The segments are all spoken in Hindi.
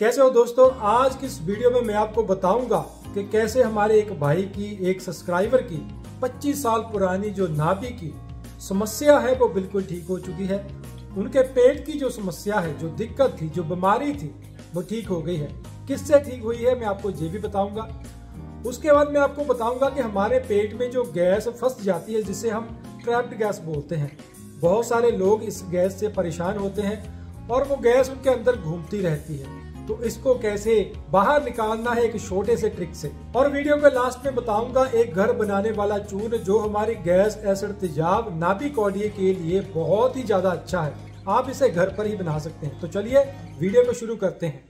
कैसे हो दोस्तों? आज की इस वीडियो में मैं आपको बताऊँगा कि कैसे हमारे एक भाई की, एक सब्सक्राइबर की 25 साल पुरानी जो नाभि की समस्या है, वो बिल्कुल ठीक हो चुकी है। उनके पेट की जो समस्या है, जो दिक्कत थी, जो बीमारी थी, वो ठीक हो गई है। किससे ठीक हुई है, मैं आपको ये भी बताऊँगा। उसके बाद मैं आपको बताऊँगा कि हमारे पेट में जो गैस फंस जाती है, जिसे हम ट्रैप्ड गैस बोलते हैं। बहुत सारे लोग इस गैस से परेशान होते हैं और वो गैस उनके अंदर घूमती रहती है। तो इसको कैसे बाहर निकालना है एक छोटे से ट्रिक से। और वीडियो के लास्ट में बताऊँगा एक घर बनाने वाला चूर्ण जो हमारी गैस एसिड तेजाब नाभि कौडिये के लिए बहुत ही ज़्यादा अच्छा है। आप इसे घर पर ही बना सकते हैं। तो चलिए वीडियो को शुरू करते हैं।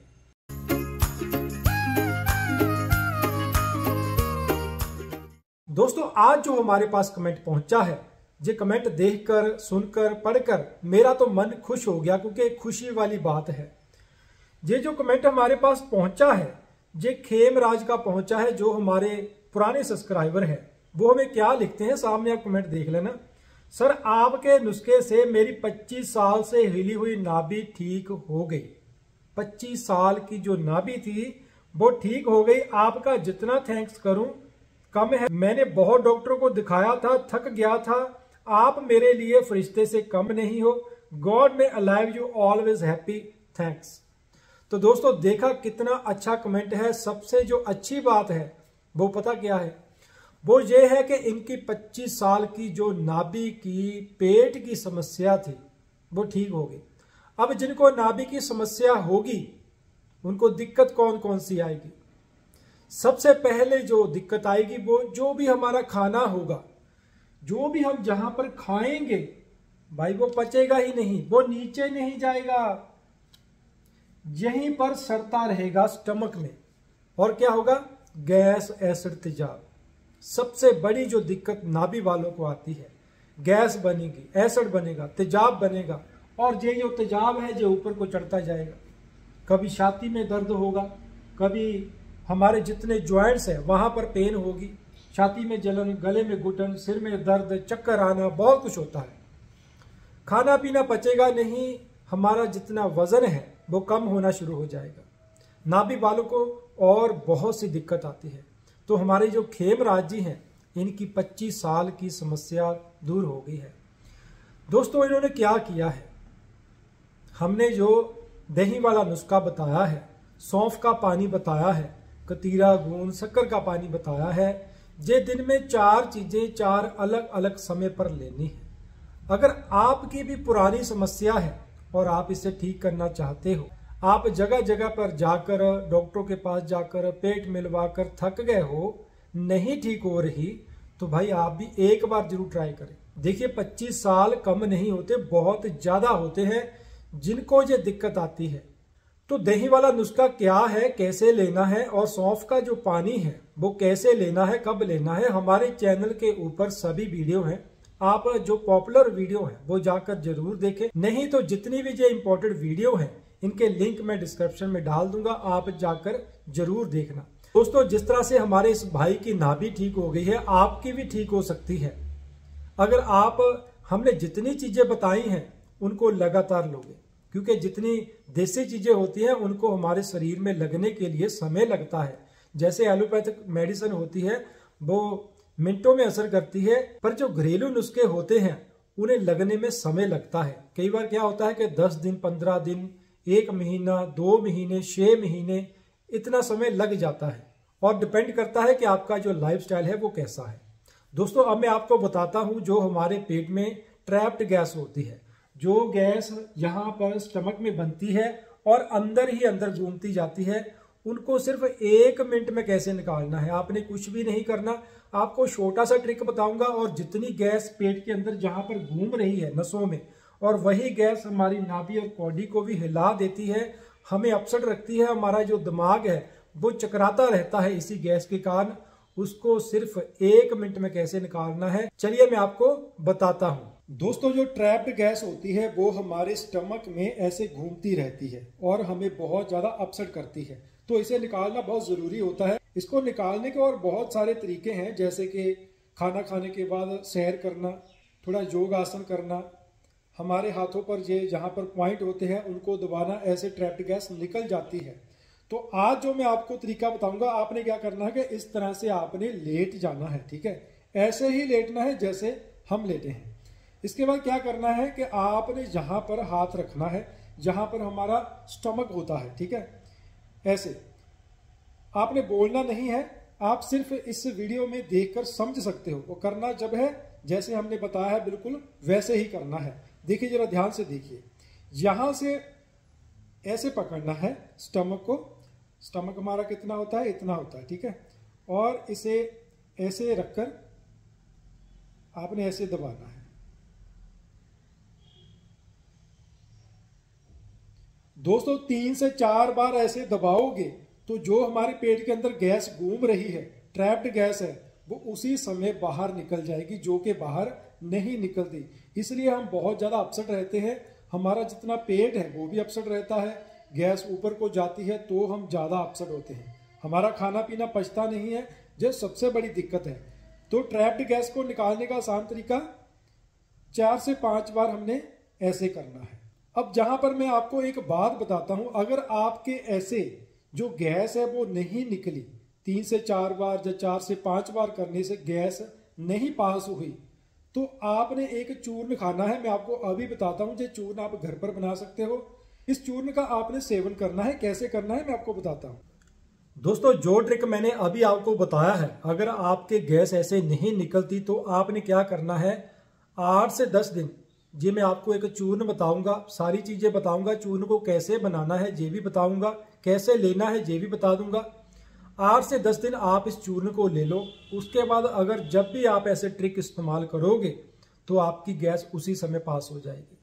दोस्तों, आज जो हमारे पास कमेंट पहुँचा है, ये कमेंट देखकर, सुनकर, पढ़कर मेरा तो मन खुश हो गया क्योंकि खुशी वाली बात है। ये जो कमेंट हमारे पास पहुँचा है, ये खेम राज का पहुँचा है, जो हमारे पुराने सब्सक्राइबर है, वो हमें क्या लिखते हैं? सामने आप कमेंट देख लेना। सर, आपके नुस्खे से मेरी 25 साल से हिली हुई नाभि ठीक हो गई। 25 साल की जो नाभि थी, वो ठीक हो गई। आपका जितना थैंक्स करूँ, कम है। मैंने बहुत डॉक्टरों को दिखाया था, थक गया था। आप मेरे लिए फरिश्ते से कम नहीं हो। God may alive you always happy thanks तो दोस्तों, देखा कितना अच्छा कमेंट है। सबसे जो अच्छी बात है, वो पता क्या है? वो ये है कि इनकी 25 साल की जो नाभि की, पेट की समस्या थी, वो ठीक हो गई। अब जिनको नाभि की समस्या होगी, उनको दिक्कत कौन कौन सी आएगी? सबसे पहले जो दिक्कत आएगी, वो जो भी हमारा खाना होगा, जो भी हम जहाँ पर खाएँगे, भाई वो पचेगा ही नहीं, वो नीचे नहीं जाएगा। यहीं पर सड़ता रहेगा स्टमक में। और क्या होगा? गैस एसिड तेजाब। सबसे बड़ी जो दिक्कत नाभि वालों को आती है, गैस बनेगी, एसिड बनेगा, तेजाब बनेगा, और ये जो तेजाब है जो ऊपर को चढ़ता जाएगा। कभी छाती में दर्द होगा, कभी हमारे जितने ज्वाइंट्स हैं, वहाँ पर पेन होगी। छाती में जलन, गले में घुटन, सिर में दर्द, चक्कर आना, बहुत कुछ होता है। खाना पीना पचेगा नहीं, हमारा जितना वज़न है वो कम होना शुरू हो जाएगा। नाभि वालों को और बहुत सी दिक्कत आती है। तो हमारे जो खेम राज जी हैं, इनकी 25 साल की समस्या दूर हो गई है। दोस्तों, इन्होंने क्या किया है? हमने जो दही वाला नुस्खा बताया है, सौंफ का पानी बताया है, कतीरा, गूंद, शक्कर का पानी बताया है, ये दिन में चार चीज़ें, चार अलग अलग समय पर लेनी है। अगर आपकी भी पुरानी समस्या है और आप इसे ठीक करना चाहते हो। आप जगह जगह पर जाकर, डॉक्टरों के पास जाकर, पेट मिलवाकर थक गए हो, नहीं ठीक हो रही तो भाई आप भी एक बार ज़रूर ट्राई करें। देखिए 25 साल कम नहीं होते, बहुत ज़्यादा होते हैं, जिनको ये दिक्कत आती है। तो दही वाला नुस्खा क्या है, कैसे लेना है, और सौंफ का जो पानी है, वो कैसे लेना है, कब लेना है, हमारे चैनल के ऊपर सभी वीडियो हैं। आप जो पॉपुलर वीडियो है, वो जाकर ज़रूर देखें। नहीं तो जितनी भी जो इम्पोर्टेंट वीडियो है, इनके लिंक मैं डिस्क्रिप्शन में डाल दूँगा, आप जाकर ज़रूर देखना। दोस्तों, जिस तरह से हमारे इस भाई की नाभि ठीक हो गई है, आपकी भी ठीक हो सकती है। अगर आप, हमने जितनी चीज़ें बताई हैं, उनको लगातार लोगे, क्योंकि जितनी देसी चीज़ें होती हैं, उनको हमारे शरीर में लगने के लिए समय लगता है। जैसे एलोपैथिक मेडिसिन होती है, वो मिनटों में असर करती है, पर जो घरेलू नुस्खे होते हैं, उन्हें लगने में समय लगता है। कई बार क्या होता है कि दस दिन, पंद्रह दिन, एक महीना, दो महीने, छह महीने, इतना समय लग जाता है। और डिपेंड करता है कि आपका जो लाइफ है, वो कैसा है। दोस्तों, अब मैं आपको बताता हूँ जो हमारे पेट में ट्रैप्ड गैस होती है। जो गैस यहाँ पर स्टमक में बनती है और अंदर ही अंदर घूमती जाती है उनको सिर्फ़ एक मिनट में कैसे निकालना है? आपने कुछ भी नहीं करना। आपको छोटा सा ट्रिक बताऊँगा और जितनी गैस पेट के अंदर जहाँ पर घूम रही है नसों में, और वही गैस हमारी नाभि और कॉडी को भी हिला देती है, हमें अपसेट रखती है, हमारा जो दिमाग है, वो चकराता रहता है इसी गैस के कारण। उसको सिर्फ़ एक मिनट में कैसे निकालना है? चलिए मैं आपको बताता हूँ। दोस्तों, जो ट्रैप्ड गैस होती है, वो हमारे स्टमक में ऐसे घूमती रहती है और हमें बहुत ज़्यादा अपसेट करती है। तो इसे निकालना बहुत ज़रूरी होता है। इसको निकालने के और बहुत सारे तरीके हैं, जैसे कि खाना खाने के बाद सैर करना, थोड़ा योग आसन करना। हमारे हाथों पर ये जहाँ पर पॉइंट होते हैं, उनको दबाना, ऐसे ट्रैप्ड गैस निकल जाती है। तो आज जो मैं आपको तरीका बताऊँगा, आपने क्या करना है कि इस तरह से आपने लेट जाना है, ठीक है? ऐसे ही लेटना है जैसे हम लेटे हैं। इसके बाद क्या करना है कि आपने जहाँ पर हाथ रखना है, जहाँ पर हमारा स्टमक होता है, ठीक है? ऐसे। आपने बोलना नहीं है, आप सिर्फ़ इस वीडियो में देखकर समझ सकते हो। वो करना जब है, जैसे हमने बताया है, बिल्कुल वैसे ही करना है। देखिए, जरा ध्यान से देखिए। यहाँ से ऐसे पकड़ना है स्टमक को। स्टमक हमारा कितना होता है? इतना होता है, ठीक है? और इसे ऐसे रखकर आपने ऐसे दबाना है। दोस्तों, तीन से चार बार ऐसे दबाओगे तो जो हमारे पेट के अंदर गैस घूम रही है ट्रैप्ड गैस है, वो उसी समय बाहर निकल जाएगी, जो कि बाहर नहीं निकलती। इसलिए हम बहुत ज़्यादा अपसेट रहते हैं। हमारा जितना पेट है, वो भी अपसेट रहता है। गैस ऊपर को जाती है तो हम ज़्यादा अपसेट होते हैं। हमारा खाना पीना पचता नहीं है जो सबसे बड़ी दिक्कत है। तो ट्रैप्ड गैस को निकालने का आसान तरीका, चार से पाँच बार हमने ऐसे करना है। अब जहाँ पर मैं आपको एक बात बताता हूँ, अगर आपके ऐसे जो गैस है वो नहीं निकली, तीन से चार बार या चार से पाँच बार करने से गैस नहीं पास हुई तो आपने एक चूर्ण खाना है, मैं आपको अभी बताता हूँ, जो चूर्ण आप घर पर बना सकते हो। इस चूर्ण का आपने सेवन करना है, कैसे करना है, मैं आपको बताता हूँ। दोस्तों, जो ट्रिक मैंने अभी आपको बताया है, अगर आपके गैस ऐसे नहीं निकलती तो आपने क्या करना है, आठ से दस दिन जी, मैं आपको एक चूर्ण बताऊँगा, सारी चीज़ें बताऊँगा, चूर्ण को कैसे बनाना है, ये भी बताऊँगा, कैसे लेना है, ये भी बता दूँगा। आठ से दस दिन आप इस चूर्ण को ले लो, उसके बाद अगर जब भी आप ऐसे ट्रिक इस्तेमाल करोगे तो आपकी गैस उसी समय पास हो जाएगी।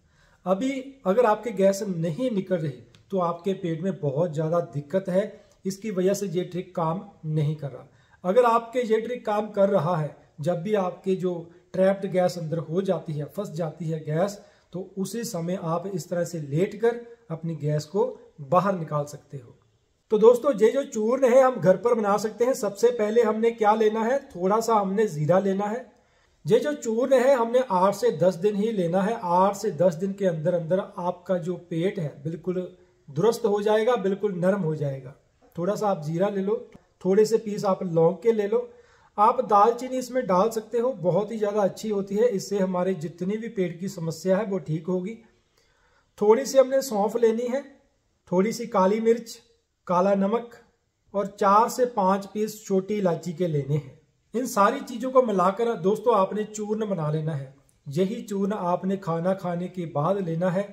अभी अगर आपके गैस नहीं निकल रही तो आपके पेट में बहुत ज़्यादा दिक्कत है, इसकी वजह से ये ट्रिक काम नहीं कर रहा। अगर आपके ये ट्रिक काम कर रहा है, जब भी आपके जो ट्रैप्ड गैस अंदर हो जाती है, फंस जाती है गैस तो उसी समय आप इस तरह से लेट कर अपनी गैस को बाहर निकाल सकते हो। तो दोस्तों, ये जो चूर्ण है, हम घर पर बना सकते हैं। सबसे पहले हमने क्या लेना है? थोड़ा सा हमने जीरा लेना है। ये जो चूर्ण है, हमने आठ से दस दिन ही लेना है। आठ से दस दिन के अंदर अंदर आपका जो पेट है, बिल्कुल दुरुस्त हो जाएगा, बिल्कुल नरम हो जाएगा। थोड़ा सा आप जीरा ले लो, थोड़े से पीस आप लौंग के ले लो आप दालचीनी इसमें डाल सकते हो, बहुत ही ज़्यादा अच्छी होती है। इससे हमारे जितनी भी पेट की समस्या है, वो ठीक होगी। थोड़ी सी हमने सौंफ लेनी है, थोड़ी सी काली मिर्च, काला नमक और चार से पाँच पीस छोटी इलायची के लेने हैं। इन सारी चीज़ों को मिलाकर दोस्तों आपने चूर्ण बना लेना है। यही चूर्ण आपने खाना खाने के बाद लेना है।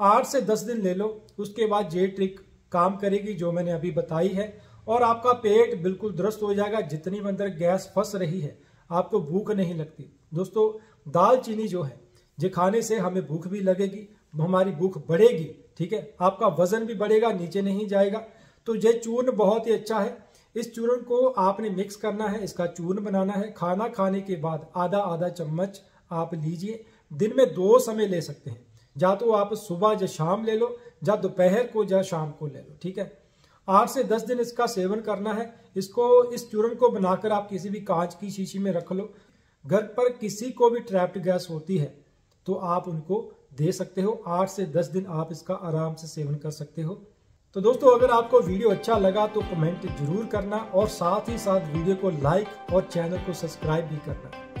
आठ से दस दिन ले लो, उसके बाद ये ट्रिक काम करेगी जो मैंने अभी बताई है। और आपका पेट बिल्कुल दुरुस्त हो जाएगा, जितनी भी अंदर गैस फंस रही है, आपको भूख नहीं लगती। दोस्तों, दाल चीनी जो है जो खाने से हमें भूख भी लगेगी, हमारी भूख बढ़ेगी, ठीक है? आपका वज़न भी बढ़ेगा, नीचे नहीं जाएगा। तो ये चूर्ण बहुत ही अच्छा है। इस चूर्ण को आपने मिक्स करना है, इसका चूर्ण बनाना है। खाना खाने के बाद आधा आधा चम्मच आप लीजिए। दिन में दो समय ले सकते हैं। या तो आप सुबह या शाम ले लो, या दोपहर को या शाम को ले लो, ठीक है? आठ से दस दिन इसका सेवन करना है। इसको, इस चूर्ण को बनाकर आप किसी भी कांच की शीशी में रख लो। घर पर किसी को भी ट्रैप्ड गैस होती है तो आप उनको दे सकते हो। आठ से दस दिन आप इसका आराम से सेवन कर सकते हो। तो दोस्तों, अगर आपको वीडियो अच्छा लगा तो कमेंट ज़रूर करना और साथ ही साथ वीडियो को लाइक और चैनल को सब्सक्राइब भी करना।